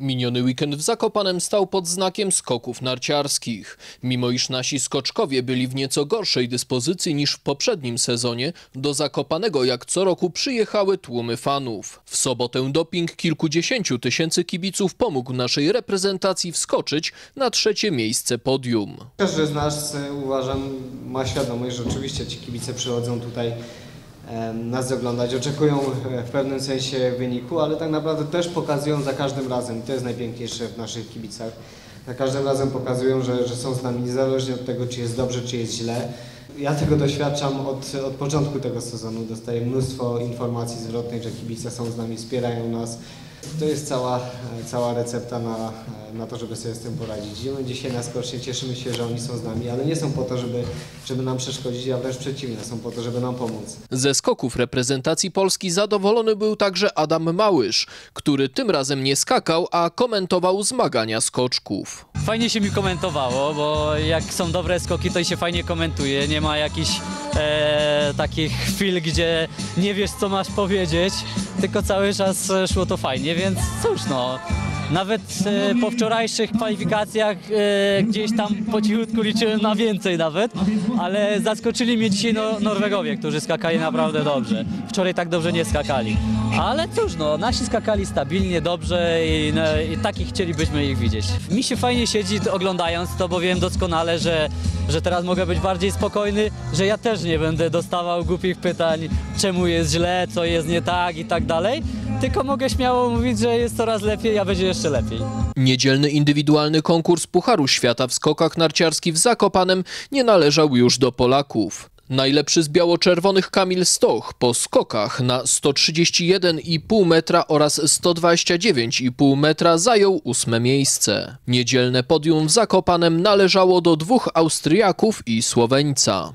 Miniony weekend w Zakopanem stał pod znakiem skoków narciarskich. Mimo iż nasi skoczkowie byli w nieco gorszej dyspozycji niż w poprzednim sezonie, do Zakopanego jak co roku przyjechały tłumy fanów. W sobotę doping kilkudziesięciu tysięcy kibiców pomógł naszej reprezentacji wskoczyć na trzecie miejsce podium. Każdy z nas, uważam, ma świadomość, że oczywiście ci kibice przychodzą tutaj nas oglądać, oczekują e, w pewnym sensie wyniku, ale tak naprawdę też pokazują za każdym razem, i to jest najpiękniejsze w naszych kibicach, za każdym razem pokazują, że, że są z nami niezależnie od tego, czy jest dobrze, czy jest źle. Ja tego doświadczam od, od początku tego sezonu, dostaję mnóstwo informacji zwrotnych, że kibice są z nami, wspierają nas. To jest cała, cała recepta na, na to, żeby sobie z tym poradzić. Idziemy dzisiaj na skocznie, cieszymy się, że oni są z nami, ale nie są po to, żeby, żeby nam przeszkodzić, a wręcz przeciwnie, są po to, żeby nam pomóc. Ze skoków reprezentacji Polski zadowolony był także Adam Małysz, który tym razem nie skakał, a komentował zmagania skoczków. Fajnie się mi komentowało, bo jak są dobre skoki, to i się fajnie komentuje. Nie ma jakichś e, takich chwil, gdzie nie wiesz, co masz powiedzieć, tylko cały czas szło to fajnie, więc cóż no. Nawet e, po wczorajszych kwalifikacjach e, gdzieś tam po cichutku liczyłem na więcej nawet, ale zaskoczyli mnie dzisiaj no, Norwegowie, którzy skakali naprawdę dobrze. Wczoraj tak dobrze nie skakali. Ale cóż no, nasi skakali stabilnie, dobrze i, no, i takich chcielibyśmy ich widzieć. Mi się fajnie siedzi oglądając to, bo wiem doskonale, że, że teraz mogę być bardziej spokojny, że ja też nie będę dostawał głupich pytań, czemu jest źle, co jest nie tak i tak dalej, tylko mogę śmiało mówić, że jest coraz lepiej, a będzie jeszcze lepiej. Niedzielny indywidualny konkurs Pucharu Świata w skokach narciarskich w Zakopanem nie należał już do Polaków. Najlepszy z biało-czerwonych Kamil Stoch po skokach na 131,5 metra oraz 129,5 metra zajął ósme miejsce. Niedzielne podium w Zakopanem należało do dwóch Austriaków i Słoweńca.